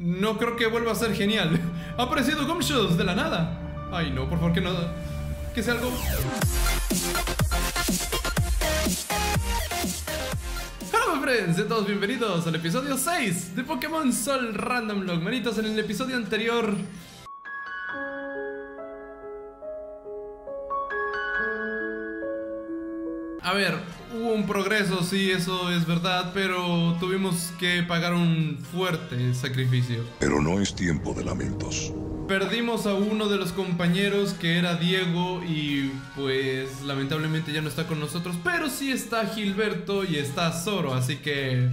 No creo que vuelva a ser genial. Ha aparecido Gumshoes de la nada. Ay, no, por favor, que no. Que sea algo. Hola, friends, sean todos bienvenidos al episodio 6 de Pokémon Sol Random Log. Manitos, en el episodio anterior. A ver, hubo un progreso, sí, eso es verdad, pero tuvimos que pagar un fuerte sacrificio. Pero no es tiempo de lamentos. Perdimos a uno de los compañeros que era Diego y pues lamentablemente ya no está con nosotros, pero sí está Gilberto y está Zoro, así que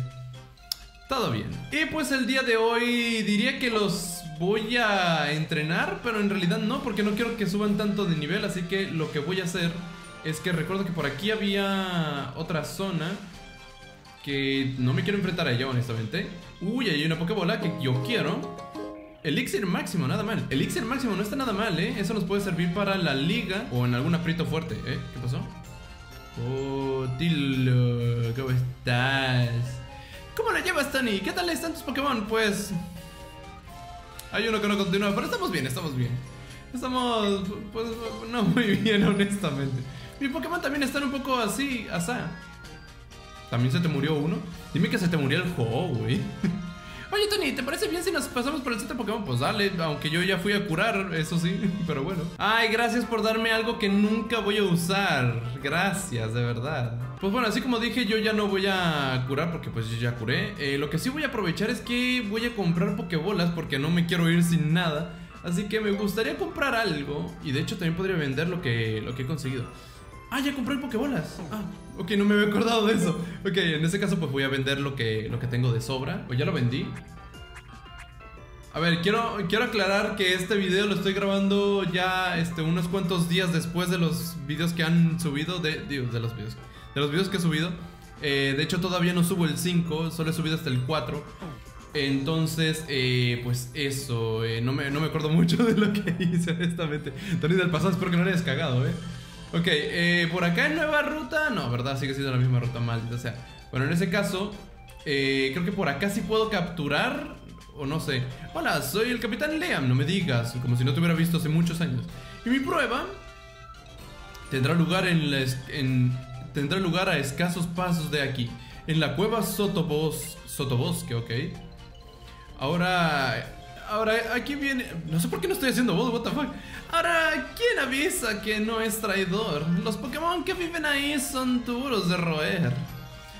todo bien. Y pues el día de hoy diría que los voy a entrenar, pero en realidad no, porque no quiero que suban tanto de nivel, así que lo que voy a hacer es que recuerdo que por aquí había otra zona que no me quiero enfrentar a ella, honestamente. Uy, hay una Pokébola que yo quiero. Elixir máximo, nada mal. Elixir máximo no está nada mal, ¿eh? Eso nos puede servir para la liga o en algún aprieto fuerte, ¿eh? ¿Qué pasó? Oh, Tilo, ¿cómo estás? ¿Cómo la llevas, Tony? ¿Qué tal están tus Pokémon? Pues... Hay uno que no continúa, pero estamos bien, estamos bien. Estamos, pues, no muy bien, honestamente. Mi Pokémon también están un poco así, asá. ¿También se te murió uno? Dime que se te murió el Ho, güey. Oye, Tony, ¿te parece bien si nos pasamos por el centro Pokémon? Pues dale, aunque yo ya fui a curar, eso sí, pero bueno. Ay, gracias por darme algo que nunca voy a usar. Gracias, de verdad. Pues bueno, así como dije, yo ya no voy a curar porque pues yo ya curé. Eh, lo que sí voy a aprovechar es que voy a comprar Pokébolas porque no me quiero ir sin nada. Así que me gustaría comprar algo. Y de hecho también podría vender lo que, lo que he conseguido. Ah, ya compré el Pokébolas. Ah, ok, no me había acordado de eso. Ok, en ese caso pues voy a vender lo que, lo que tengo de sobra. O ya lo vendí. A ver, quiero, quiero aclarar que este video lo estoy grabando ya este, unos cuantos días después de los videos que han subido. De, de los videos. De los videos que he subido. Eh, de hecho todavía no subo el 5, solo he subido hasta el 4. Entonces, eh, pues eso, eh, no, me, no me acuerdo mucho de lo que hice, honestamente. Tony del pasado, espero que no lo hayas cagado, ¿eh? Ok, eh, por acá en nueva ruta, no, ¿verdad? Sigue siendo la misma ruta mal, o sea. Bueno, en ese caso, eh, creo que por acá sí puedo capturar, o no sé. Hola, soy el Capitán Liam, no me digas, como si no te hubiera visto hace muchos años. Y mi prueba tendrá lugar en, la en tendrá lugar a escasos pasos de aquí, en la cueva Sotobos, Sotobosque, ok. Ahora, ahora, aquí viene... No sé por qué no estoy haciendo voz, what the fuck. Ahora, ¿quién avisa que no es traidor? Los Pokémon que viven ahí son duros de roer.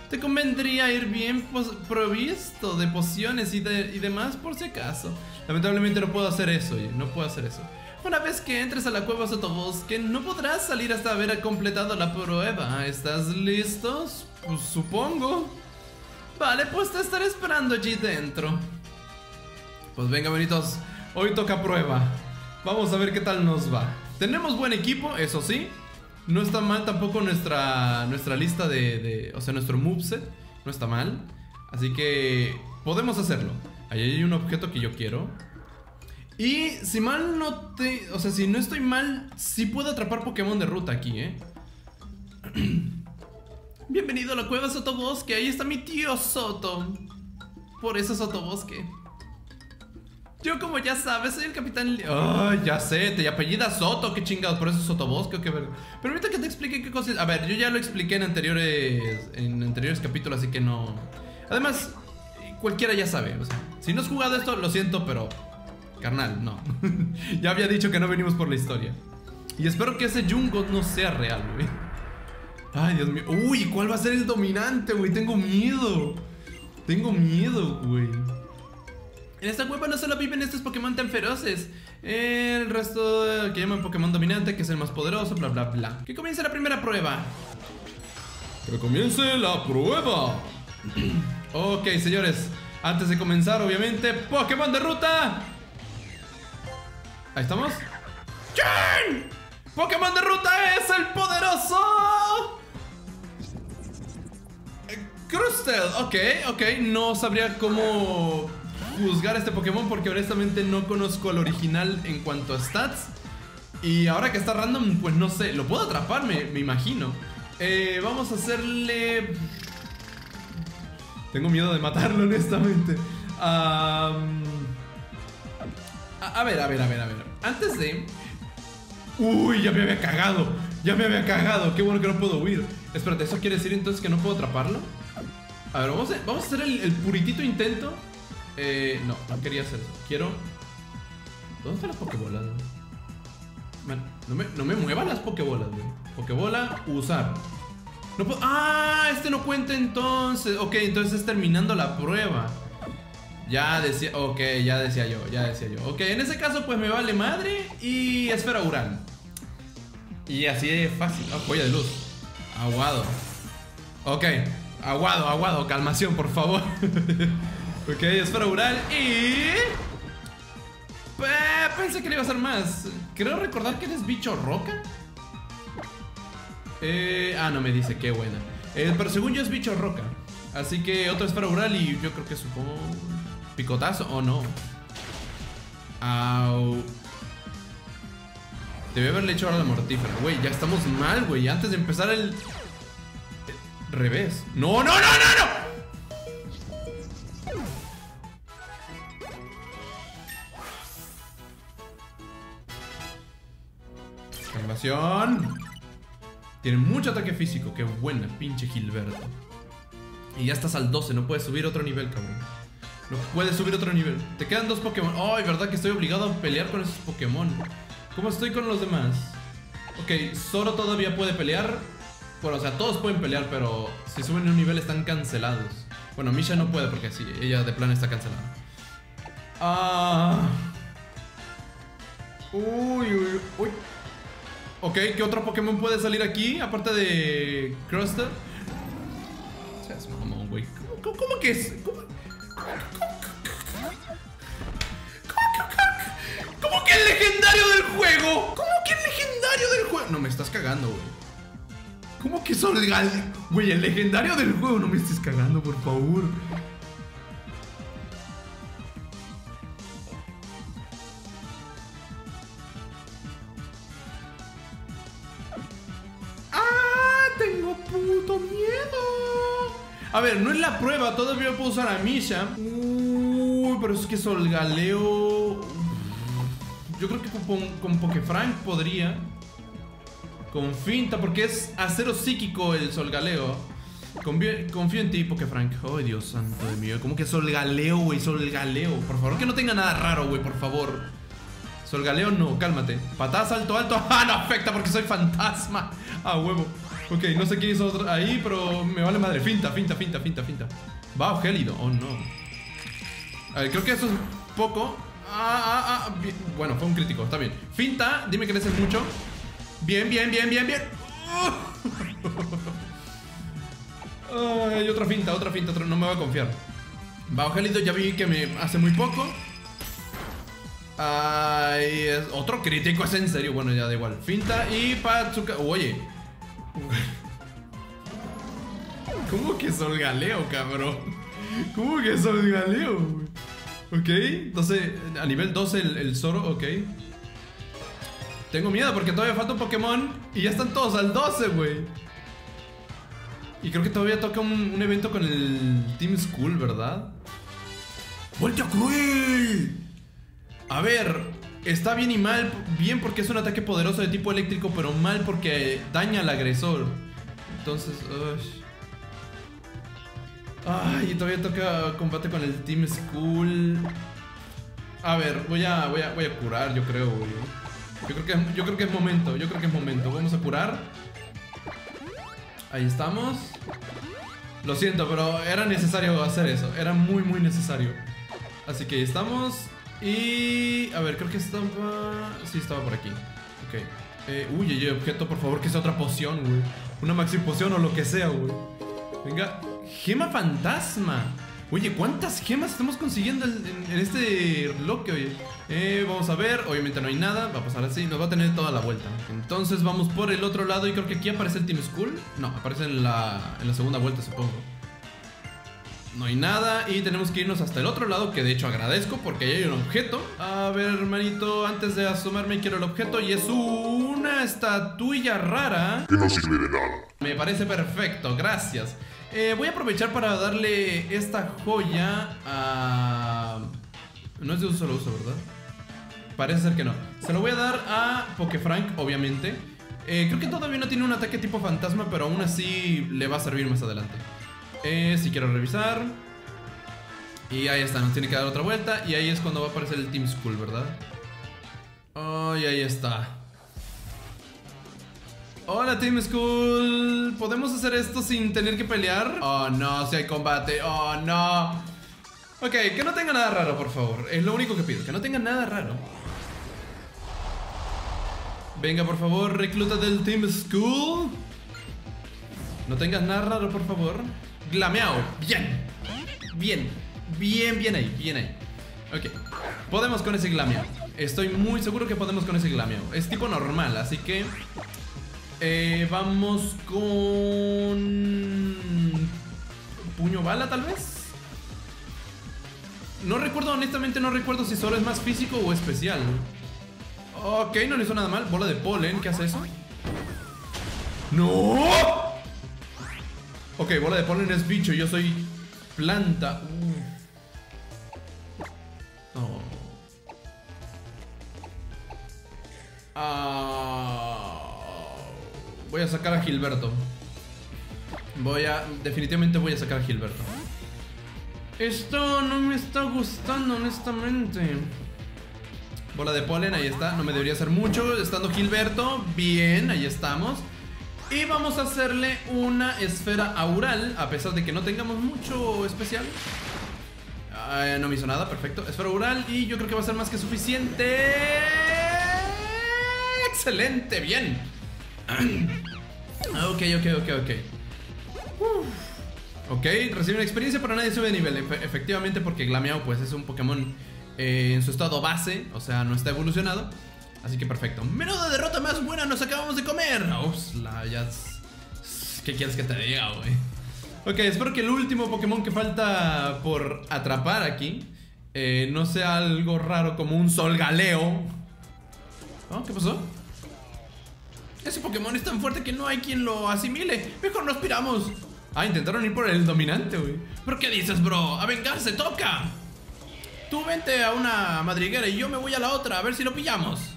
Te convendría ir bien provisto de pociones y, de, y demás por si acaso. Lamentablemente no puedo hacer eso, oye, no puedo hacer eso. Una vez que entres a la cueva Sotobosque, no podrás salir hasta haber completado la prueba. ¿Estás listos? Pues supongo. Vale, pues te estaré esperando allí dentro. Pues venga, bonitos, hoy toca prueba. Vamos a ver qué tal nos va. Tenemos buen equipo, eso sí. No está mal tampoco nuestra, nuestra lista de, de, O sea, nuestro moveset. No está mal. Así que podemos hacerlo. Ahí hay un objeto que yo quiero. Y si mal no te... O sea, si no estoy mal, sí puedo atrapar Pokémon de ruta aquí, ¿eh? Bienvenido a la cueva Sotobosque. Ahí está mi tío Soto. Por eso Sotobosque. Yo, como ya sabes, soy el capitán. Oh, ya sé, te apellida Soto, qué chingados, por eso es Sotobosque, qué verga. Pero ahorita que te explique qué cosas. A ver, yo ya lo expliqué en anteriores. En anteriores capítulos, así que no. Además, cualquiera ya sabe. O sea, si no has jugado esto, lo siento, pero. Carnal, no. ya había dicho que no venimos por la historia. Y espero que ese Jungo no sea real, güey. Ay, Dios mío. Uy, ¿cuál va a ser el dominante, güey? Tengo miedo. Tengo miedo, güey. En esta cueva no solo viven estos Pokémon tan feroces, el resto que llaman Pokémon dominante, que es el más poderoso, bla bla bla. Que comience la primera prueba. Que comience la prueba. ok, señores, antes de comenzar, obviamente, Pokémon de ruta. Ahí estamos. ¿Quién? Pokémon de ruta es el poderoso. Crustel, ok, ok, no sabría cómo juzgar este Pokémon porque honestamente no conozco al original en cuanto a stats. Y ahora que está random, pues no sé, lo puedo atrapar, me, imagino. Eh, vamos a hacerle... Tengo miedo de matarlo, honestamente. a ver, a ver, a ver, a ver. Antes de. Uy, ya me había cagado. Ya me había cagado. Qué bueno que no puedo huir. Espérate, ¿eso quiere decir entonces que no puedo atraparlo? A ver, vamos a, vamos a hacer el, puritito intento. Eh, no, no quería hacer eso. Quiero. ¿Dónde están las pokebolas, no me, no me muevan las pokebolas, güey. Pokebola, usar. No puedo. ¡Ah! Este no cuenta entonces. Ok, entonces es terminando la prueba. Ya decía, ok, ya decía yo, ya decía yo. Ok, en ese caso pues me vale madre y esfera ural. Y así es fácil. Oh, de luz. Aguado. Ok, aguado, aguado, calmación, por favor. ok, esfera ural y... Pensé que le iba a hacer más. Creo recordar que eres bicho roca. Eh, ah, no me dice, qué buena. Eh, pero según yo es bicho roca. Así que otra esfera ural y yo creo que supongo... ¿Picotazo o no? Au. Debe haberle hecho ahora la mortífera. Güey, ya estamos mal, güey. Antes de empezar el... Revés. ¡No, no, no, no, no! Tiene mucho ataque físico. Qué buena, pinche Gilberto. Y ya estás al 12. No puedes subir otro nivel, cabrón. No puedes subir otro nivel. Te quedan dos Pokémon. Ay, verdad que estoy obligado a pelear con esos Pokémon. ¿Cómo estoy con los demás? Ok, Zoro todavía puede pelear. Bueno, o sea, todos pueden pelear, pero si suben un nivel están cancelados. Bueno, Misha no puede porque sí, ella de plan está cancelada. Ah. Uy, uy, uy. Ok, ¿qué otro Pokémon puede salir aquí? Aparte de Cruster. Seas mamón, güey. ¿Cómo, que es? ¿Cómo? ¿Cómo que el legendario del juego? ¿Cómo que el legendario del juego? No me estás cagando, güey. ¿Cómo que son legal? Güey, el legendario del juego, no me estés cagando, por favor. Ver, no es la prueba, todavía puedo usar a Misha. Uy, pero es que Solgaleo. Yo creo que con, con Pokefrank podría. Con finta, porque es acero psíquico el Solgaleo. Confío, en ti, Pokefrank. Ay, Dios santo de mí. ¿Cómo que Solgaleo, güey? Solgaleo. Por favor, que no tenga nada raro, güey, por favor. Solgaleo no, cálmate. Patada alto, alto. ¡Ah, no afecta porque soy fantasma! ¡Ah, huevo! Ok, no sé quién hizo ahí, pero me vale madre. Finta, finta, finta, finta, finta. Va, gélido. Oh, no. A ver, creo que eso es poco. Ah, ah, ah. Bueno, fue un crítico, está bien. Finta, dime que le haces mucho. Bien, bien, bien, bien, bien. Ay, otra finta, otra finta, no me voy a confiar. Va, gélido, ya vi que me hace muy poco. Ay, es otro crítico, es en serio. Bueno, ya da igual. Finta y Patsuka. Oye, ¿Cómo que Sol Galeo, cabrón? ¿Cómo que Sol Galeo? Ok, entonces a nivel 12 el, el Zoro, ok. Tengo miedo porque todavía falta un Pokémon y ya están todos al 12, güey. Y creo que todavía toca un, evento con el Team School, ¿verdad? ¡Volteo Cruel! A ver, Está bien y mal. Bien porque es un ataque poderoso de tipo eléctrico, pero mal porque daña al agresor. Entonces, Ay, todavía toca combate con el Team School. A ver, voy a, voy a, voy a curar, yo creo, Yo creo, que, yo creo que es momento, yo creo que es momento. Vamos a curar. Ahí estamos. Lo siento, pero era necesario hacer eso. Era muy, muy necesario. Así que estamos. Y... A ver, creo que estaba... Sí, estaba por aquí. Ok. Eh, uy, objeto, por favor, que sea otra poción, güey. Una maxi poción o lo que sea, güey. Venga. Gema fantasma. Oye, ¿cuántas gemas estamos consiguiendo en, este bloque, oye? Eh, vamos a ver, obviamente no hay nada, va a pasar así, nos va a tener toda la vuelta. Entonces vamos por el otro lado y creo que aquí aparece el Team School. No, aparece en la, en la segunda vuelta, supongo. No hay nada y tenemos que irnos hasta el otro lado, que de hecho agradezco porque ahí hay un objeto. A ver, hermanito, antes de asomarme quiero el objeto y es una estatuilla rara. Que no sirve de nada. Me parece perfecto, gracias. Eh, voy a aprovechar para darle esta joya a... No es de un solo uso, ¿verdad? Parece ser que no. Se lo voy a dar a Pokefrank, obviamente. Eh, creo que todavía no tiene un ataque tipo fantasma, pero aún así le va a servir más adelante. Eh, si quiero revisar. Y ahí está, nos tiene que dar otra vuelta. Y ahí es cuando va a aparecer el Team School, ¿verdad? Oh, y ahí está. Hola Team School. ¿Podemos hacer esto sin tener que pelear? Oh no, si hay combate. Oh no. Ok, que no tenga nada raro, por favor. Es lo único que pido, que no tenga nada raro. Venga, por favor, recluta del Team School. No tengas nada raro, por favor. Glameao. Bien. Bien. Bien, bien ahí, bien ahí. Ok. Podemos con ese Glameao. Estoy muy seguro que podemos con ese Glameao. Es tipo normal, así que... Eh, vamos con... Puño bala, tal vez. No recuerdo, honestamente no recuerdo si solo es más físico o especial. Ok, no le hizo nada mal. Bola de polen, ¿qué hace eso? ¡No! Ok, bola de polen es bicho, yo soy planta. No. Ah, voy a sacar a Gilberto. Voy a... Definitivamente voy a sacar a Gilberto. Esto no me está gustando, honestamente. Bola de polen, ahí está. No me debería hacer mucho. Estando Gilberto. Bien, ahí estamos. Y vamos a hacerle una esfera aural. A pesar de que no tengamos mucho especial. No me hizo nada, perfecto. Esfera aural. Y yo creo que va a ser más que suficiente. Excelente, bien. ok, ok, ok, ok. Ok, recibe una experiencia, pero nadie sube de nivel. Efe- efectivamente, porque Glameow pues es un Pokémon eh, en su estado base, o sea, no está evolucionado. Así que perfecto. Menuda derrota más buena nos acabamos de comer. Ups, la ya. ¿Qué quieres que te diga, güey? Ok, espero que el último Pokémon que falta por atrapar aquí eh, no sea algo raro como un Solgaleo. ¿Oh? ¿Qué pasó? Ese Pokémon es tan fuerte que no hay quien lo asimile. Mejor nos piramos. Ah, intentaron ir por el dominante, güey. ¿Pero qué dices, bro? A vengarse, toca. Tú vente a una madriguera y yo me voy a la otra, a ver si lo pillamos.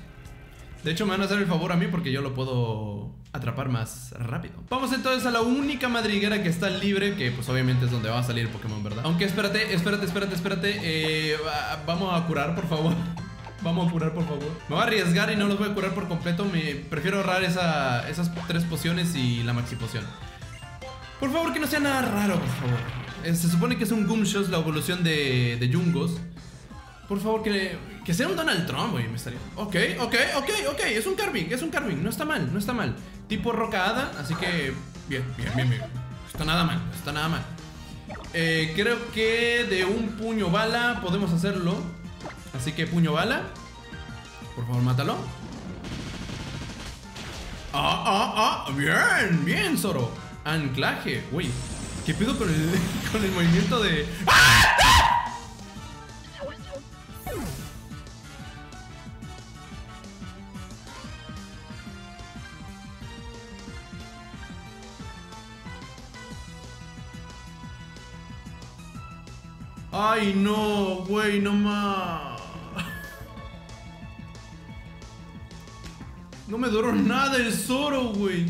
De hecho, me van a hacer el favor a mí porque yo lo puedo atrapar más rápido. Vamos entonces a la única madriguera que está libre, que pues obviamente es donde va a salir Pokémon, ¿verdad? Aunque espérate, espérate, espérate, espérate. Eh, va- vamos a curar, por favor. Vamos a curar, por favor. Me voy a arriesgar y no los voy a curar por completo. Me prefiero ahorrar esa- esas tres pociones y la maxi poción. Por favor, que no sea nada raro, por favor. Eh, se supone que es un Gumshoos, la evolución de, de Jungos. Por favor, que, que sea un Donald Trump, güey. Me estaría. Ok, ok, ok, ok. Es un Carving, es un Carving. No está mal, no está mal. Tipo rocada, así que. Bien, bien, bien, bien. Está nada mal, está nada mal. Eh, creo que de un puño bala podemos hacerlo. Así que puño bala. Por favor, mátalo. Ah, ah, ah. Bien, bien, Zoro. Anclaje. Uy, ¿qué pedo con el, con el movimiento de. ¡Ah! Ay, no, güey, no más. No me duró nada el Zoro, güey.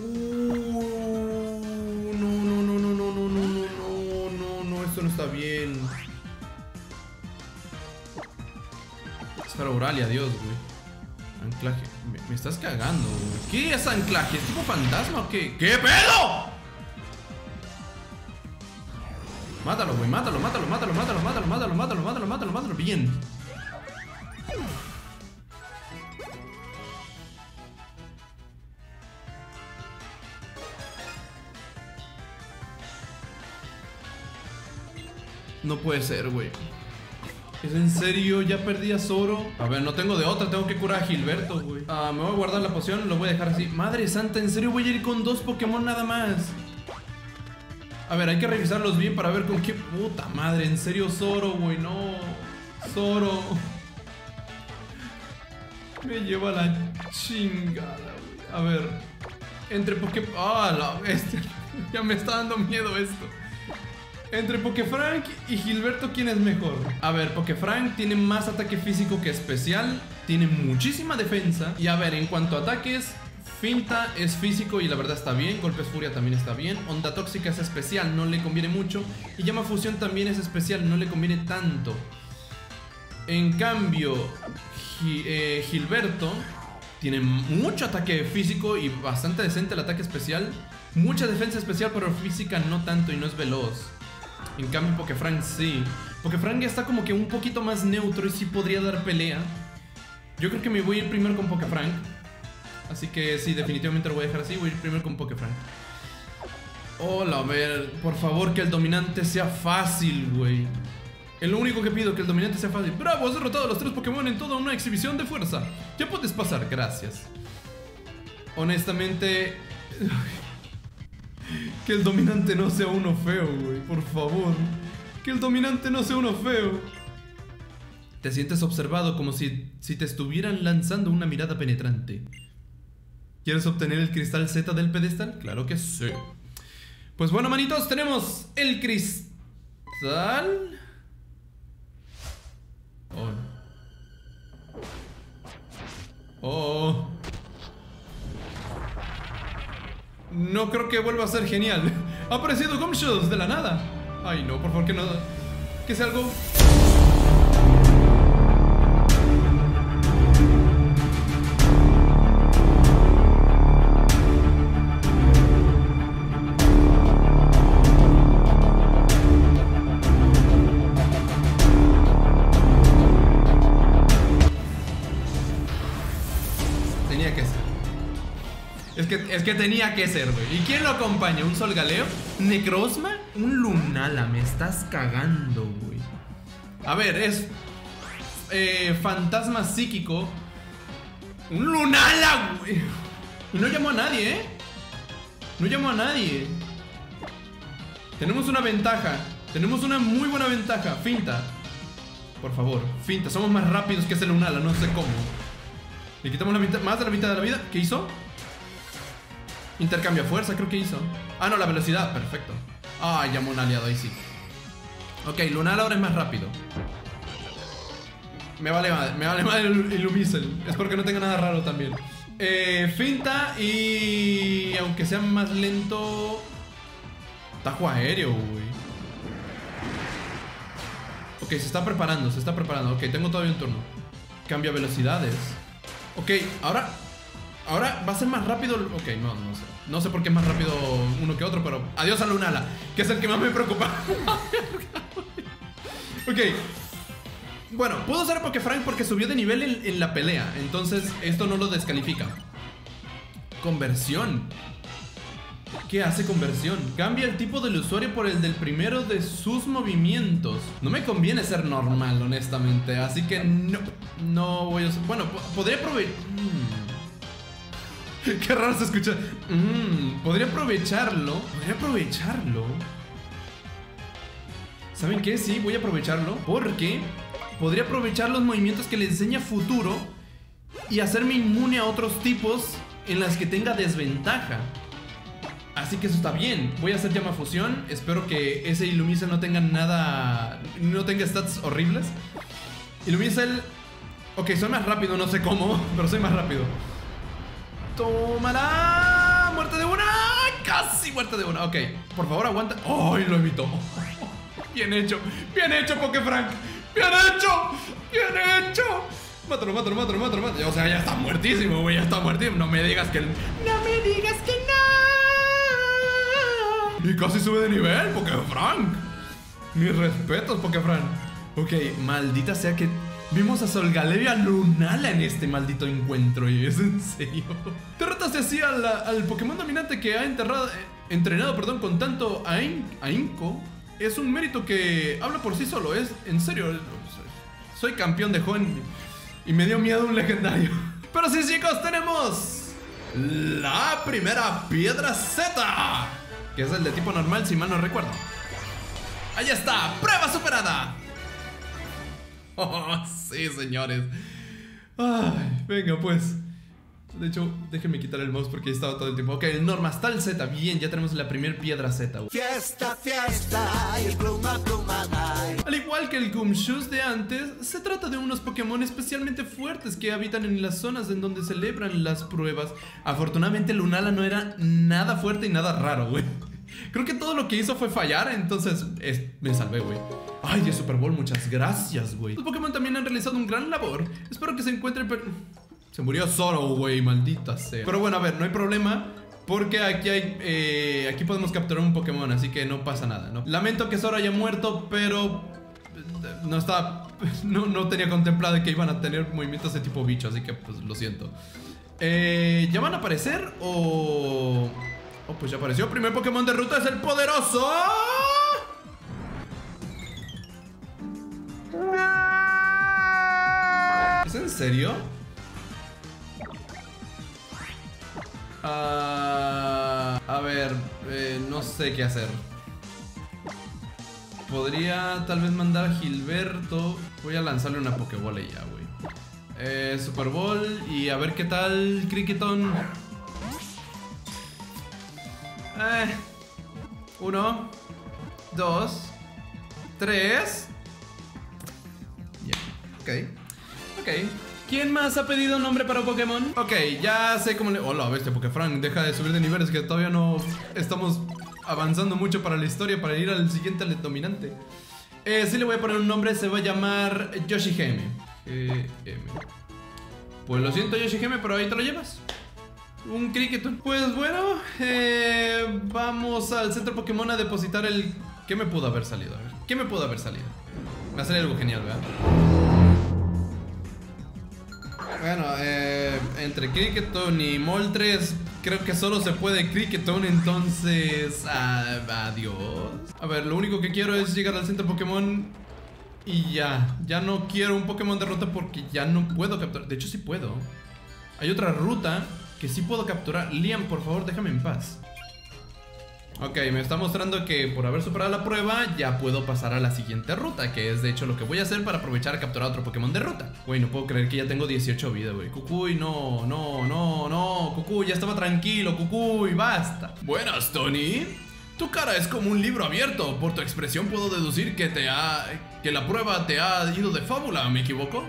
Uh, no, no, no, no, no, no, no, no, no, no, esto no está bien. Esfera Auralia, adiós, güey. Anclaje. Me, me estás cagando, güey. ¿Qué es anclaje? ¿Es tipo fantasma o qué? ¿Qué pedo? Mátalo, güey, mátalo, mátalo, mátalo, mátalo, mátalo, mátalo, mátalo, mátalo, mátalo, mátalo, bien. No puede ser, güey. ¿Es en serio? ¿Ya perdí a Zoro? A ver, no tengo de otra, tengo que curar a Gilberto, güey. Ah, me voy a guardar la poción, lo voy a dejar así. Madre santa, ¿en serio voy a ir con dos Pokémon nada más? A ver, hay que revisarlos bien para ver con qué puta madre. En serio, Zoro, güey, no. Zoro. Me lleva la chingada, güey. A ver. Entre Poké. Ah, la. Ya me está dando miedo esto. Entre Pokefrank y Gilberto, ¿quién es mejor? A ver, Pokefrank tiene más ataque físico que especial, tiene muchísima defensa. Y a ver, en cuanto a ataques, Finta es físico y la verdad está bien. Golpes Furia también está bien. Onda Tóxica es especial, no le conviene mucho. Y Llama Fusión también es especial, no le conviene tanto. En cambio, eh, Gilberto tiene mucho ataque físico y bastante decente el ataque especial. Mucha defensa especial, pero física no tanto y no es veloz. En cambio, Pokefrank sí. Pokefrank ya está como que un poquito más neutro y sí podría dar pelea. Yo creo que me voy a ir primero con Pokefrank. Así que sí, definitivamente lo voy a dejar así. Voy a ir primero con Pokefrank. Hola, a ver, por favor que el dominante sea fácil, güey. Es lo único que pido, que el dominante sea fácil. ¡Bravo! Has derrotado a los tres Pokémon en toda una exhibición de fuerza. Ya puedes pasar, gracias. Honestamente... Que el dominante no sea uno feo, güey. Por favor. Que el dominante no sea uno feo. Te sientes observado como si, si te estuvieran lanzando una mirada penetrante. ¿Quieres obtener el cristal Z del pedestal? Claro que sí. Pues bueno, manitos, tenemos el cristal. Oh. Oh. No creo que vuelva a ser genial. Ha aparecido Gumshoes de la nada. Ay, no, por favor, que no. Que sea algo. Que tenía que ser, güey. ¿Y quién lo acompaña? ¿Un Solgaleo? ¿Necrosma? Un Lunala. Me estás cagando, güey. A ver, es. Eh, fantasma psíquico. Un Lunala, güey. Y no llamó a nadie, ¿eh? No llamó a nadie. Tenemos una ventaja. Tenemos una muy buena ventaja. Finta. Por favor, finta. Somos más rápidos que ese Lunala, no sé cómo. Le quitamos la mitad, más de la mitad de la vida. ¿Qué hizo? Intercambio fuerza, creo que hizo. Ah, no, la velocidad, perfecto. Ah, llamó un aliado, ahí sí. Ok, Lunal ahora es más rápido. Me vale mal, me vale mal el, el Espero que no tenga nada raro también. Eh, finta y... Aunque sea más lento... Tajo aéreo, güey. Ok, se está preparando, se está preparando. Ok, tengo todavía un turno. Cambia velocidades. Ok, ahora Ahora va a ser más rápido. Ok, no, no sé. No sé por qué es más rápido uno que otro, pero adiós a Lunala, que es el que más me preocupa. ok. Bueno, puedo usar a Pokefrank porque subió de nivel en, la pelea. Entonces, esto no lo descalifica. Conversión. ¿Qué hace conversión? Cambia el tipo del usuario por el del primero de sus movimientos. No me conviene ser normal, honestamente. Así que no. No voy a. Bueno, podría probar. Qué raro se escucha. Mm, podría aprovecharlo. Podría aprovecharlo. ¿Saben qué? Sí, voy a aprovecharlo. Porque podría aprovechar los movimientos que le enseña futuro y hacerme inmune a otros tipos en las que tenga desventaja. Así que eso está bien. Voy a hacer llama fusión. Espero que ese Illumisel no tenga nada. No tenga stats horribles. Illumisel. Ok, soy más rápido, no sé cómo, pero soy más rápido. ¡Tómala! ¡Muerte de una! ¡Casi muerte de una! Ok, por favor aguanta. ¡Ay, lo evitó! Bien hecho, bien hecho, Pokefrank. Bien hecho, bien hecho. Mátalo, mátalo, mátalo, mátalo, mátalo. O sea, ya está muertísimo, güey, ya está muertísimo. No me digas que... No me digas que no. Y casi sube de nivel, Pokefrank. Mis respetos, Pokefrank. Ok, maldita sea que Vimos a Solgaleo Lunala en este maldito encuentro y es en serio. Derrotaste así al, al Pokémon dominante que ha enterrado, eh, entrenado perdón, con tanto ahínco. Es un mérito que habla por sí solo, es en serio. Soy campeón de joven y me dio miedo un legendario. Pero sí chicos, tenemos la primera piedra Z, que es el de tipo normal si mal no recuerdo. Ahí está, prueba superada. Oh, sí, señores. Ay, venga, pues. De hecho, déjenme quitar el mouse porque he estado todo el tiempo. Ok, el Norma está el Z. Bien, ya tenemos la primer piedra Z. Fiesta, fiesta, y el pluma, pluma, ay. Al igual que el Gumshoos de antes, se trata de unos Pokémon especialmente fuertes que habitan en las zonas en donde celebran las pruebas. Afortunadamente, Lunala no era nada fuerte y nada raro, güey. Creo que todo lo que hizo fue fallar, entonces es- me salvé, güey. Ay, de Super Bowl, muchas gracias, güey. Los Pokémon también han realizado un gran labor. Espero que se encuentren... per- Se murió Zoro, güey, maldita sea. Pero bueno, a ver, no hay problema. Porque aquí hay. eh, aquí podemos capturar un Pokémon, así que no pasa nada, ¿no? Lamento que Zoro haya muerto, pero. eh, No estaba. No, no tenía contemplado que iban a tener movimientos de tipo bicho, así que pues lo siento. Eh, ¿Ya van a aparecer? O. Oh, pues ya apareció. Primer Pokémon de ruta es el poderoso. ¿Es en serio? Ah, a ver, eh, no sé qué hacer. Podría tal vez mandar a Gilberto. Voy a lanzarle una Pokébola ya, güey. Eh, Super Bowl y a ver qué tal Cricketon. Eh, uno, dos, tres. Ya, ok. Ok. ¿Quién más ha pedido nombre para Pokémon? Ok, ya sé cómo le... Hola, bestia, porque Frank, deja de subir de niveles que todavía no estamos avanzando mucho para la historia para ir al siguiente dominante. Eh, sí le voy a poner un nombre, se va a llamar Yoshiheme. Eh, M. Pues lo siento, Yoshiheme, pero ahí te lo llevas. Un Cricketon. Pues bueno, eh, vamos al centro Pokémon a depositar el... ¿Qué me pudo haber salido? ¿qué me pudo haber salido? Va a algo genial, ¿verdad? Bueno, eh, entre Cricketon y Moltres, creo que solo se puede Cricketon, entonces. adiós. A ver, lo único que quiero es llegar al centro Pokémon y ya. Ya no quiero un Pokémon de ruta porque ya no puedo capturar. De hecho, sí puedo. Hay otra ruta que sí puedo capturar. Liam, por favor, déjame en paz. Ok, me está mostrando que por haber superado la prueba ya puedo pasar a la siguiente ruta, que es de hecho lo que voy a hacer para aprovechar a capturar otro Pokémon de ruta. Güey, no puedo creer que ya tengo 18 vidas, güey. Cucuy, no, no, no, no. Cucuy, ya estaba tranquilo, Cucuy, basta. Buenas, Tony. Tu cara es como un libro abierto. Por tu expresión puedo deducir que te ha... que la prueba te ha ido de fábula, ¿me equivoco?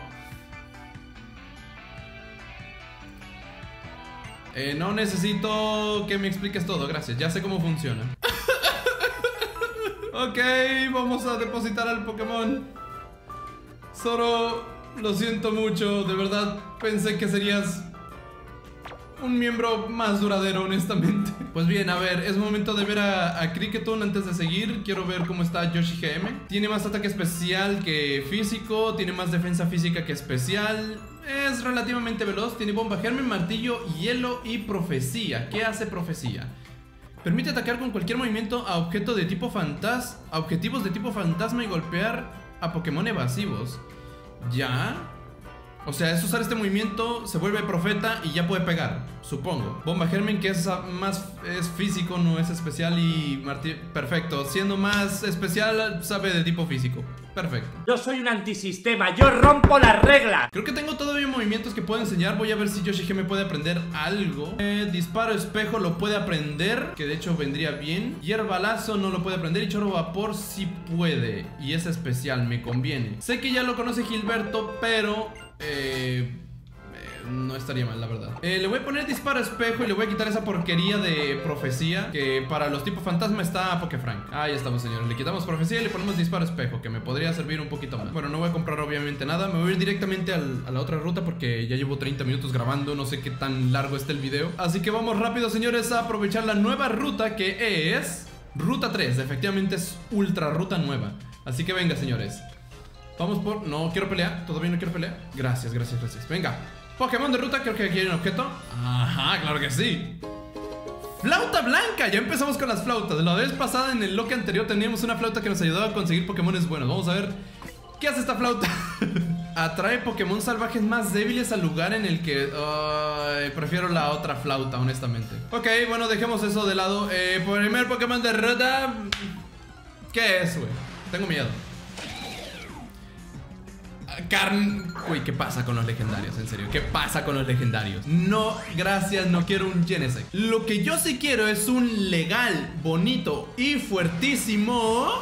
Eh, no necesito que me expliques todo, gracias. Ya sé cómo funciona. ok, vamos a depositar al Pokémon. Zoro, lo siento mucho. De verdad pensé que serías un miembro más duradero, honestamente. Pues bien, a ver, es momento de ver a, a Cricketon antes de seguir. Quiero ver cómo está Yoshi GM. Tiene más ataque especial que físico, tiene más defensa física que especial. Es relativamente veloz, tiene bomba germen, martillo, hielo y profecía. ¿Qué hace profecía? Permite atacar con cualquier movimiento a objeto de tipo fantasma, a objetivos de tipo fantasma y golpear a Pokémon evasivos. ¿Ya? O sea, es usar este movimiento, se vuelve profeta y ya puede pegar, supongo. Bomba Germen, que es más es físico, no es especial y martillo. Perfecto. Siendo más especial, sabe de tipo físico. Perfecto. Yo soy un antisistema, yo rompo las reglas. Creo que tengo todavía movimientos que puedo enseñar. Voy a ver si Yoshi G me puede aprender algo. Eh, disparo espejo lo puede aprender, que de hecho vendría bien. Hierbalazo no lo puede aprender y choro vapor sí puede. Y es especial, me conviene. Sé que ya lo conoce Gilberto, pero... Eh, eh, no estaría mal, la verdad. Eh, le voy a poner disparo espejo y le voy a quitar esa porquería de profecía. Que para los tipos fantasma está Pokefrank. Ahí estamos, señores. Le quitamos profecía y le ponemos disparo espejo, que me podría servir un poquito más. Bueno, no voy a comprar obviamente nada. Me voy a ir directamente a la otra ruta porque ya llevo 30 minutos grabando. No sé qué tan largo está el video. Así que vamos rápido, señores, a aprovechar la nueva ruta que es. Ruta 3. Efectivamente es ultra ruta nueva. Así que venga, señores. Vamos por... No quiero pelear. Todavía no quiero pelear. Gracias, gracias, gracias. Venga. Pokémon de ruta. Creo que aquí hay un objeto. Ajá, claro que sí. Flauta blanca. Ya empezamos con las flautas. La vez pasada en el loque anterior teníamos una flauta que nos ayudaba a conseguir Pokémones buenos. Vamos a ver qué hace esta flauta. Atrae Pokémon salvajes más débiles al lugar en el que... Prefiero la otra flauta, honestamente. Ok, bueno, dejemos eso de lado. Eh, primer Pokémon de ruta... ¿Qué es, güey? Tengo miedo. Carn... Uy, ¿qué pasa con los legendarios? En serio, ¿qué pasa con los legendarios? No, gracias, no quiero un Genesect. Lo que yo sí quiero es un legal, bonito y fuertísimo...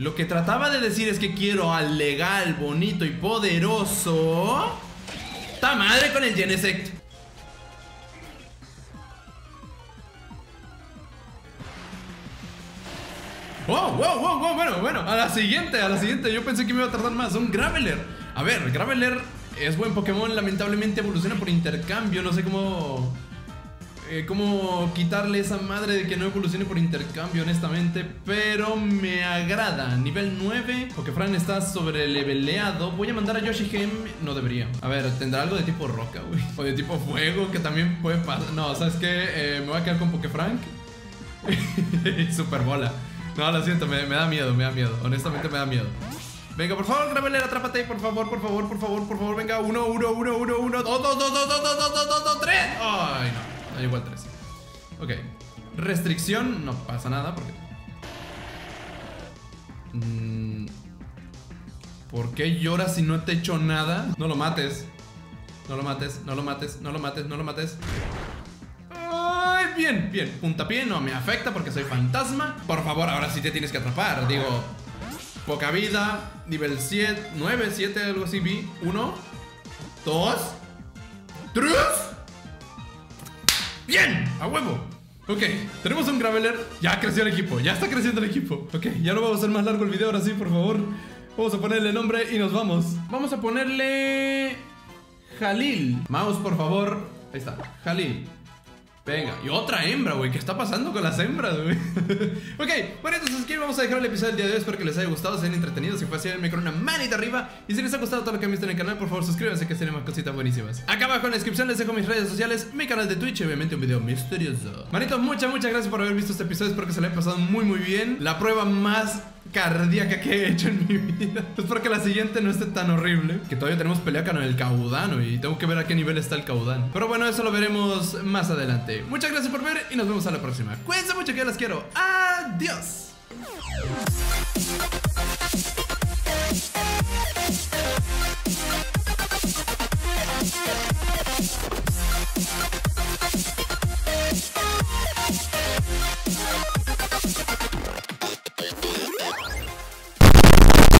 Lo que trataba de decir es que quiero al legal, bonito y poderoso... ¡Ta madre con el Genesect! Wow, wow, wow, wow, bueno, bueno, a la siguiente, a la siguiente, yo pensé que me iba a tardar más, un Graveler. A ver, Graveler es buen Pokémon, lamentablemente evoluciona por intercambio, no sé cómo... Eh, cómo quitarle esa madre de que no evolucione por intercambio, honestamente, pero me agrada. Nivel 9, Pokefran está sobre leveleado. Voy a mandar a Yoshi Gem, no debería. A ver, tendrá algo de tipo roca, güey, o de tipo fuego que también puede pasar. No, ¿sabes qué? Eh, me voy a quedar con Pokefrank. Super bola. No, lo siento, me, da miedo, me da miedo. Honestamente me da miedo. Venga, por favor, Graveler, atrápate, por favor, por favor, por favor, por favor. Venga, uno, uno, uno, uno, uno, dos, dos, dos, dos, dos, dos, dos, dos, tres. Ay, no, da igual tres. Ok. Restricción, no pasa nada porque. Mm, ¿Por qué lloras si no te he hecho nada? No lo mates. No lo mates, no lo mates, no lo mates, no lo mates bien, bien. Puntapié no me afecta porque soy fantasma. Por favor, ahora sí te tienes que atrapar. Digo, poca vida, nivel 7, 9, 7, algo así vi. 1, 2, 3. Bien, a huevo. Ok, tenemos un Graveler. Ya creció el equipo, ya está creciendo el equipo. Ok, ya no vamos a hacer más largo el video ahora sí, por favor. Vamos a ponerle nombre y nos vamos. Vamos a ponerle... Jalil. Mouse, por favor. Ahí está, Jalil. Venga, y otra hembra, güey. ¿Qué está pasando con las hembras, güey? ok, bueno, entonces aquí vamos a dejar el episodio del día de hoy. Espero que les haya gustado, se hayan entretenido. Si fue así, denme una manita arriba. Y si les ha gustado todo lo que han visto en el canal, por favor, suscríbanse que tienen más cositas buenísimas. Acá abajo en la descripción les dejo mis redes sociales, mi canal de Twitch y obviamente un video misterioso. Manitos, muchas, muchas gracias por haber visto este episodio. Espero que se le haya pasado muy, muy bien. La prueba más cardíaca que he hecho en mi vida. Espero que la siguiente no esté tan horrible. Que todavía tenemos pelea con el caudano y tengo que ver a qué nivel está el caudán. Pero bueno, eso lo veremos más adelante. Muchas gracias por ver y nos vemos a la próxima. Cuídense mucho que yo las quiero. Adiós.